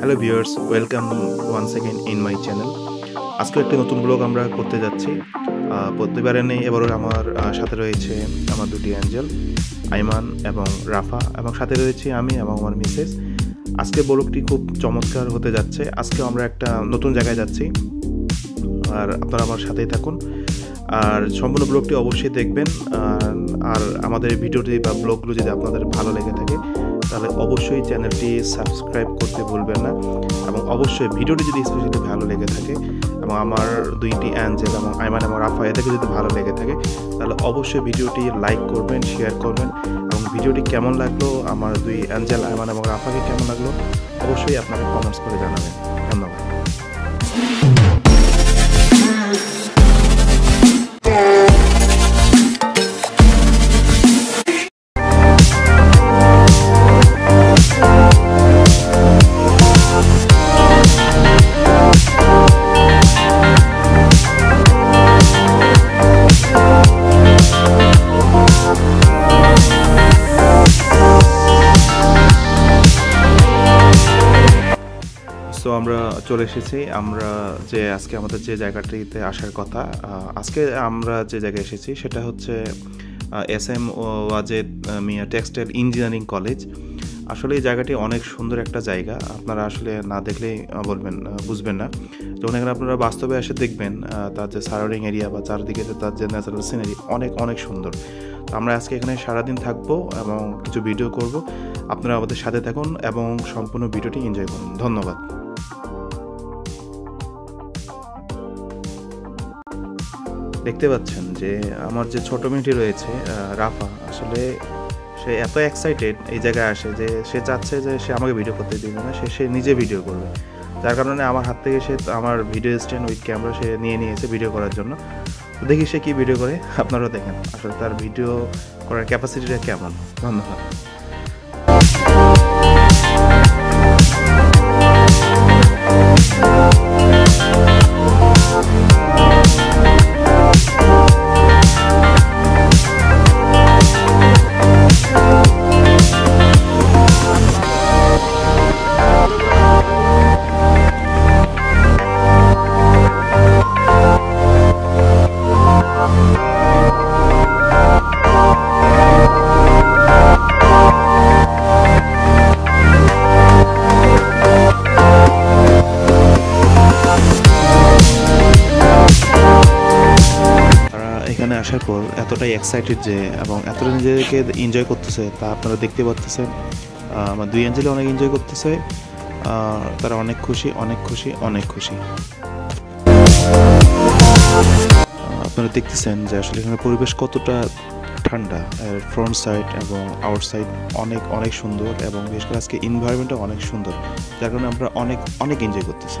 Hello viewers welcome one second in my channel আজকে একটি নতুন ব্লগ আমরা করতে যাচ্ছি। প্রতিবারে নেই, এবারও আমার সাথে রয়েছে আমার দুটি অ্যাঞ্জেল আইমান এবং রাফা। এবং সাথে রয়েছে আমি এবং আমার মিসেস আজকে ব্লগটি খুব চমৎকার হতে যাচ্ছে। আজকে আমরা একটা নতুন জায়গায় যাচ্ছি। আর আপনারা আমার সাথেই থাকুন। আর সম্পূর্ণ ব্লগটি অবশ্যই দেখবেন। আর আমাদের ভিডিওটি বা ব্লগগুলো যদি আপনাদের ভালো লেগে থাকে তাহলে অবশ্যই চ্যানেলটি সাবস্ক্রাইব করতে ভুলবেন না এবং অবশ্যই ভিডিওটি যদি স্পেশালি ভালো লেগে থাকে এবং আমার দুইটি অ্যাঞ্জেল এবং আইমান এবং রাফা এদেরকে যদি ভালো লেগে থাকে, তাহলে অবশ্যই ভিডিওটি লাইক করবেন শেয়ার করবেন এবং ভিডিওটি কেমন লাগল, আমার দুই অ্যাঞ্জেল আইমান এবং রাফাকে কেমন লাগল, অবশ্যই আপনাকে কমেন্টস করে জানাবেন। ধন্যবাদ। চলে এসেছি। আমরা যে আজকে আমাদের যে জায়গাটিতে আসার কথা আজকে আমরা যে জায়গায় এসেছি সেটা হচ্ছে S M Wazed Mia textile engineering college. আসলে এই জায়গাটি অনেক সুন্দর একটা জায়গা। আপনারা আসলে না দেখলেই বলবেন বুঝবেন না। যখন এখানে আপনারা বাস্তবে এসে দেখবেন তার যে সারাউন্ডিং এরিয়া বা চারদিকে তার যে ন্যাচারাল সিনারি অনেক অনেক সুন্দর। আমরা আজকে এখানে সারাদিন থাকব এবং কিছু ভিডিও করব। আপনারা আমাদের সাথে থাকুন এবং সম্পূর্ণ ভিডিওটি এনজয় করুন। ধন্যবাদ। দেখতে পাচ্ছেন যে আমার যে ছোট মেয়েটি রয়েছে রাফা, আসলে সে এত এক্সাইটেড এই জায়গায় আসে যে সে চাচ্ছে যে সে আমাকে ভিডিও করতে দিবে না, সে সে নিজে ভিডিও করবে। যার কারণে আমার হাত থেকে সে আমার ভিডিও স্ট্যান্ড উইথ ক্যামেরা সে নিয়ে নিয়েছে ভিডিও করার জন্য। তো দেখি সে কী ভিডিও করে, আপনারাও দেখেন আসলে তার ভিডিও করার ক্যাপাসিটিটা কেমন। ধন্যবাদ। আসার পর এতটাই এক্সাইটেড যে, এবং এতটা নিজেদেরকে এনজয় করতেছে, তা আপনারা দেখতে পাচ্ছেন আমার দুই অঞ্চলে অনেক এনজয় করতেছে। তারা অনেক খুশি অনেক খুশি অনেক খুশি। আপনারা দেখতেছেন যে আসলে এখানে পরিবেশ কতটা ঠান্ডা ফ্রন্ট সাইড এবং আউট সাইড অনেক অনেক সুন্দর, এবং বিশেষ করে আজকে এনভায়রনমেন্টটা অনেক সুন্দর, যার কারণে আমরা অনেক অনেক এনজয় করতেছি।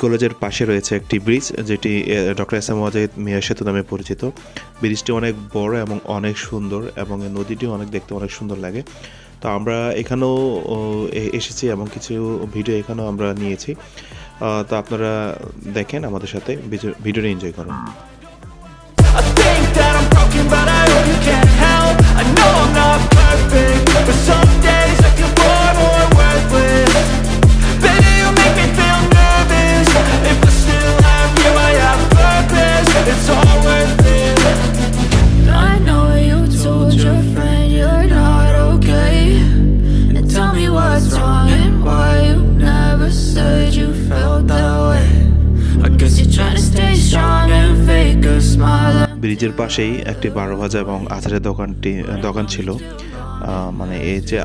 কলেজের পাশে রয়েছে একটি ব্রিজ যেটি doctor S M Wazed Mia সেতু নামে পরিচিত। ব্রিজটি অনেক বড় এবং অনেক সুন্দর এবং এই নদীটি অনেক দেখতে অনেক সুন্দর লাগে। তো আমরা এখানেও এসেছি এবং কিছু ভিডিও এখানেও আমরা নিয়েছি। তো আপনারা দেখেন আমাদের সাথে ভিডিও- ভিডিওটি এনজয় করুন। I know I'm not perfect, but some ব্রিজের পাশেই একটি বারো ভাজা এবং আচারের দোকানটি, দোকান ছিল। মানে এই যে,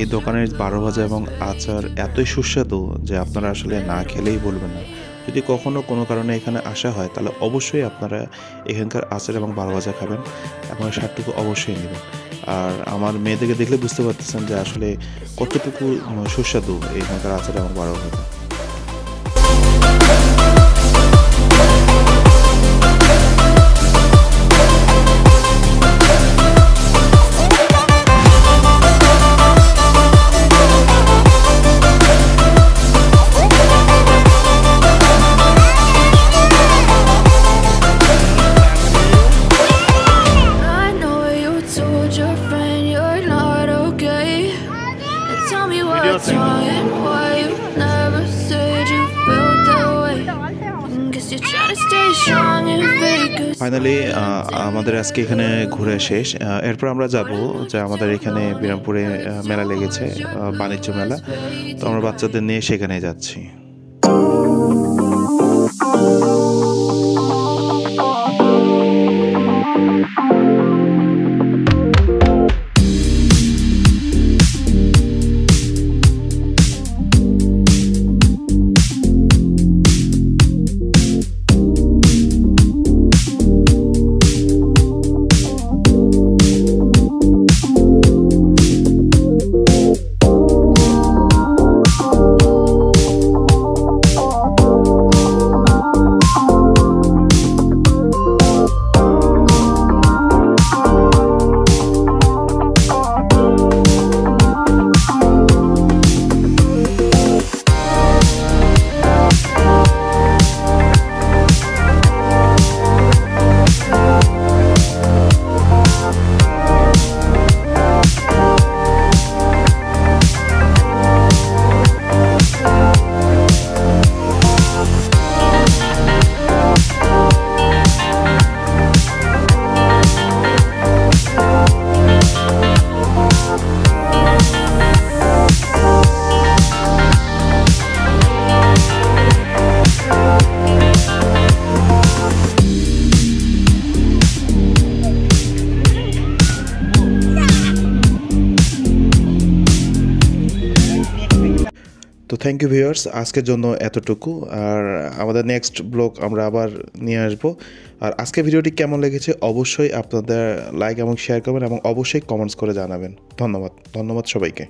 এই দোকানের বারো ভাজা এবং আচার এতই সুস্বাদু যে আপনারা আসলে না খেলেই বলবেন না। যদি কখনো কোনো কারণে এখানে আসা হয়, তাহলে অবশ্যই আপনারা এখানকার আচার এবং বারো ভাজা খাবেন এবং স্বাদটুকু অবশ্যই নেবেন। আর আমার মেয়েদেরকে দেখলে বুঝতে পারতেছেন যে আসলে কতটুকু সুস্বাদু এখানকার আচার এবং বারো ভাজা ফাইনালি আমাদের আজকে এখানে ঘুরে শেষ। এরপর আমরা যাব যে আমাদের এখানে বিরামপুরে মেলা লেগেছে বাণিজ্য মেলা। তো আমরা বাচ্চাদের নিয়ে সেখানে যাচ্ছি। থ্যাংক ইউ ভিউয়ার্স আজকের জন্য এতটুকু। আর আমাদের নেক্সট ব্লগ আমরা আবার নিয়ে আসব। আর আজকের ভিডিওটি কেমন লেগেছে অবশ্যই আপনাদের লাইক এবং শেয়ার করবেন এবং অবশ্যই কমেন্টস করে জানাবেন। ধন্যবাদ। ধন্যবাদ সবাইকে।